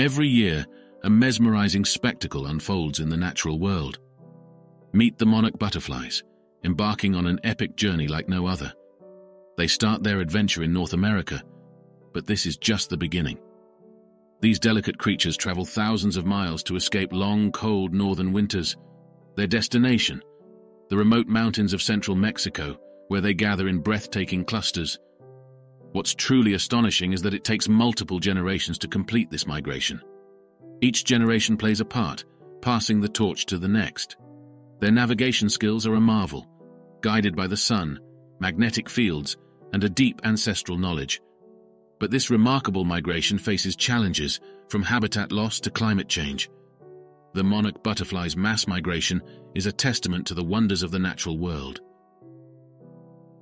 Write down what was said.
Every year, a mesmerizing spectacle unfolds in the natural world. Meet the monarch butterflies, embarking on an epic journey like no other. They start their adventure in North America, but this is just the beginning. These delicate creatures travel thousands of miles to escape long, cold northern winters. Their destination, the remote mountains of central Mexico, where they gather in breathtaking clusters. What's truly astonishing is that it takes multiple generations to complete this migration. Each generation plays a part, passing the torch to the next. Their navigation skills are a marvel, guided by the sun, magnetic fields, and a deep ancestral knowledge. But this remarkable migration faces challenges, from habitat loss to climate change. The monarch butterfly's mass migration is a testament to the wonders of the natural world.